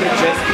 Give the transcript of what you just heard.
just